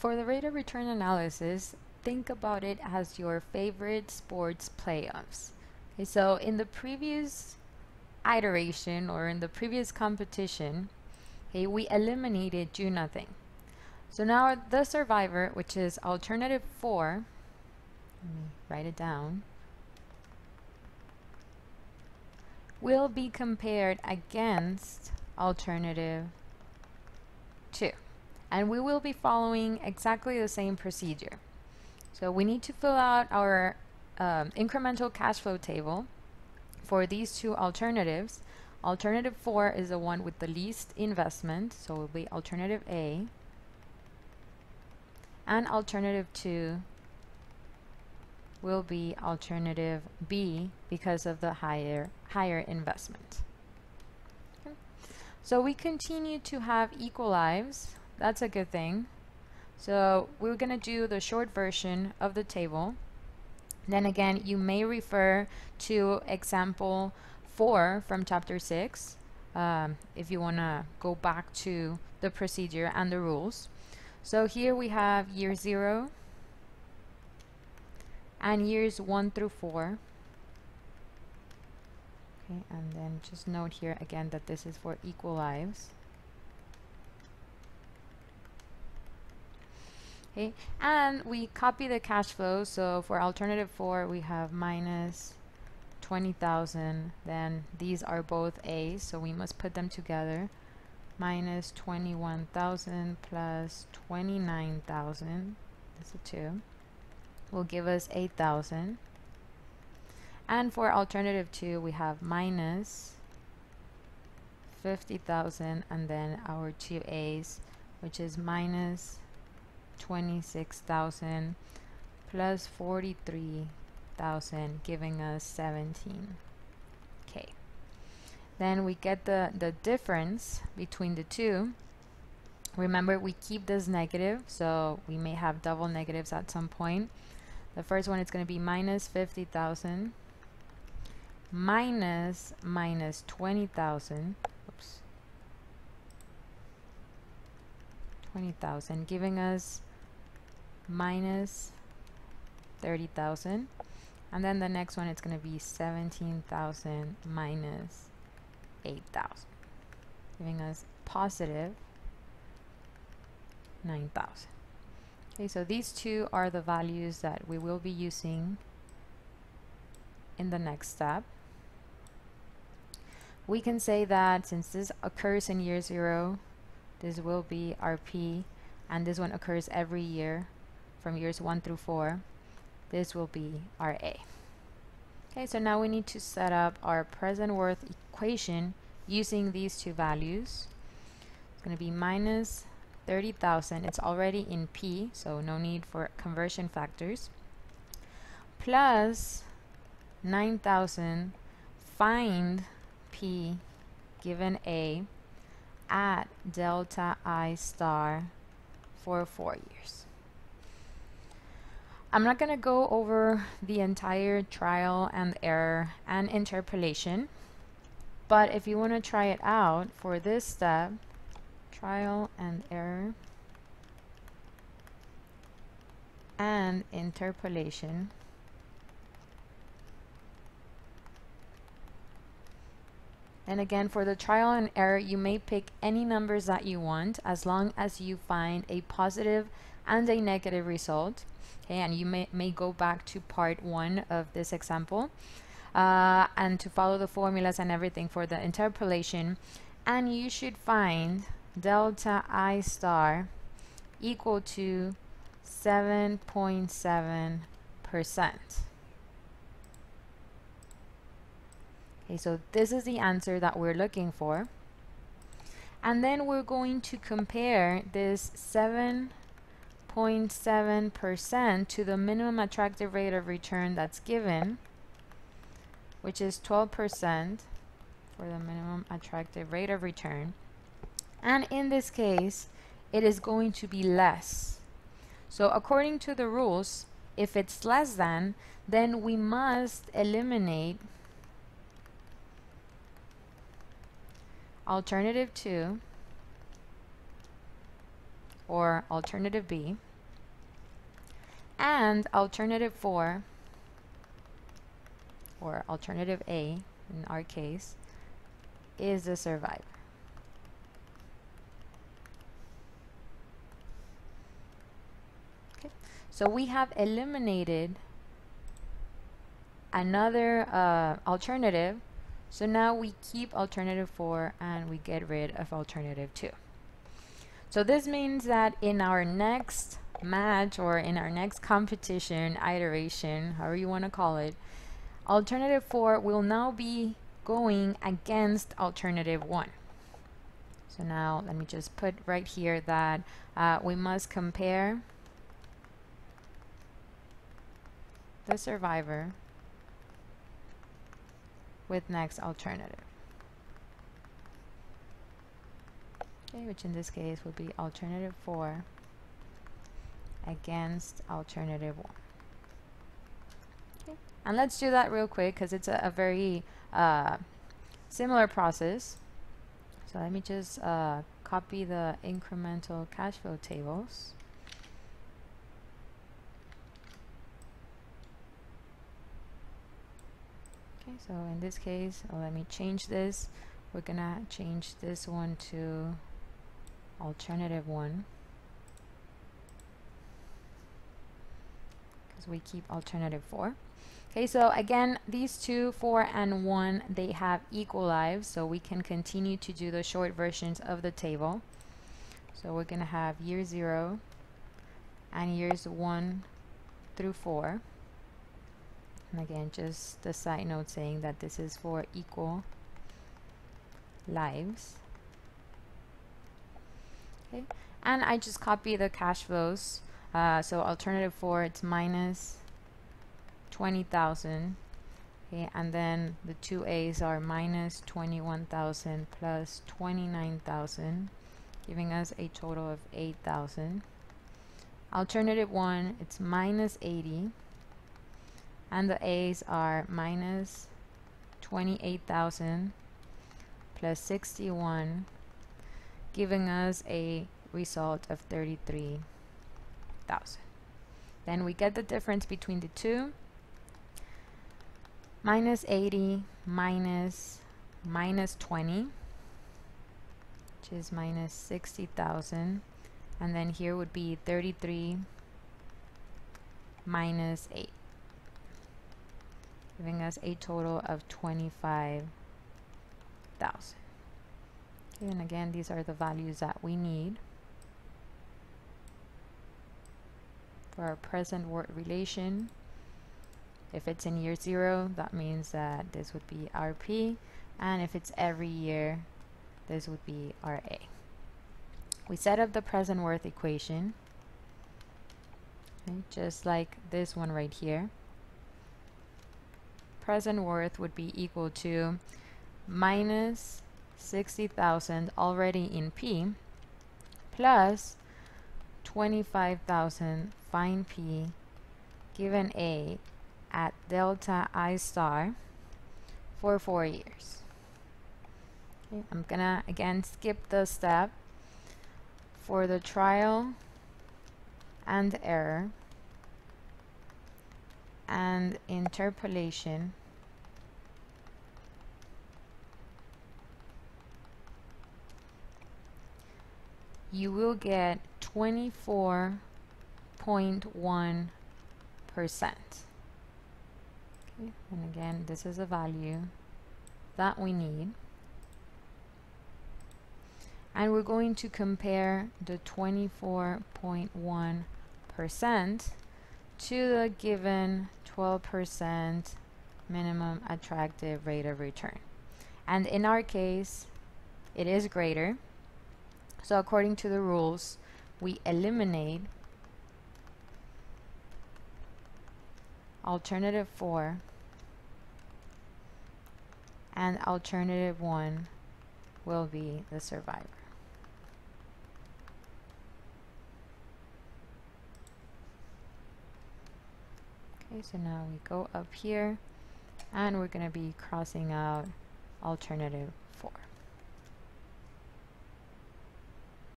For the rate of return analysis, think about it as your favorite sports playoffs. Okay, so in the previous iteration or in the previous competition, okay, we eliminated do nothing. So now the survivor, which is alternative four, let me write it down, will be compared against alternative two. And we will be following exactly the same procedure. So we need to fill out our um, incremental cash flow table for these two alternatives. Alternative 4 is the one with the least investment, so it will be alternative A. And alternative 2 will be alternative B because of the higher higher investment. So we continue to have equal lives. That's a good thing. So we're going to do the short version of the table. Then again, you may refer to example 4 from chapter 6 um, if you want to go back to the procedure and the rules. So here we have year 0 and years 1 through 4. Okay, and then just note here again that this is for equal lives. Okay, and um, we copy the cash flow. So for alternative 4, we have minus 20,000. Then these are both A's, so we must put them together. Minus 21,000 plus 29,000. That's a 2. Will give us 8,000. And for alternative 2, we have minus 50,000 and then our two A's, which is minus 26,000 plus 43,000 giving us 17k. Then we get the, the difference between the two. Remember we keep this negative so we may have double negatives at some point. The first one is going to be minus 50,000 minus minus 20,000 oops 20,000 giving us minus 30,000 and then the next one it's going to be 17,000 minus 8,000 giving us positive 9,000 okay so these two are the values that we will be using in the next step. We can say that since this occurs in year 0 this will be RP and this one occurs every year from years 1 through 4, this will be our A. Okay, so now we need to set up our present worth equation using these two values. It's going to be minus 30,000. It's already in P, so no need for conversion factors. Plus 9,000, find P given A at delta I star for four years. I'm not going to go over the entire trial and error and interpolation, but if you want to try it out for this step, trial and error and interpolation, And again, for the trial and error, you may pick any numbers that you want as long as you find a positive and a negative result. Okay and you may, may go back to part one of this example uh, and to follow the formulas and everything for the interpolation. And you should find delta I star equal to 7.7 percent. Okay so this is the answer that we're looking for. And then we're going to compare this 7 0.7% to the minimum attractive rate of return that's given, which is 12% for the minimum attractive rate of return. And in this case, it is going to be less. So according to the rules, if it's less than, then we must eliminate alternative 2 or alternative B And alternative 4, or alternative A in our case, is the survivor. Okay, so we have eliminated another uh, alternative. So now we keep alternative 4 and we get rid of alternative 2. So this means that in our next match or in our next competition, iteration, however you want to call it, alternative 4 will now be going against alternative 1. So now let me just put right here that uh, we must compare the survivor with next alternative. Okay, which in this case would be alternative 4 against alternative 1. Okay. And let's do that real quick because it's a, a very uh, similar process. So let me just uh, copy the incremental cash flow tables. Okay, so in this case, let me change this. We're gonna change this one to alternative one. Because we keep alternative four. Okay, so again, these two, four and one, they have equal lives, so we can continue to do the short versions of the table. So we're gonna have year zero and years one through four. And again, just the side note saying that this is for equal lives. Okay, and I just copy the cash flows. Uh, so alternative four, it's minus 20,000. Okay, and then the two A's are minus 21,000 plus 29,000, giving us a total of 8,000. Alternative one, it's minus 80 and the A's are minus 28,000 plus 61 giving us a result of 33,000 then we get the difference between the two. Minus 80 minus minus 20 which is minus 60,000 and then here would be 33 minus 8 giving us a total of 25,000. Okay, and again, these are the values that we need for our present worth relation. If it's in year zero, that means that this would be RP, and if it's every year, this would be RA. We set up the present worth equation, okay, just like this one right here present worth would be equal to minus 60,000 already in P plus 25,000 find P given A at delta I star for four years. Okay, I'm gonna again skip the step for the trial and error and interpolation you will get 24.1 percent and again this is a value that we need and we're going to compare the 24.1 percent to the given 12% minimum attractive rate of return. And in our case, it is greater. So according to the rules, we eliminate alternative 4 and alternative 1 will be the survivor. Okay, so now we go up here and we're going to be crossing out alternative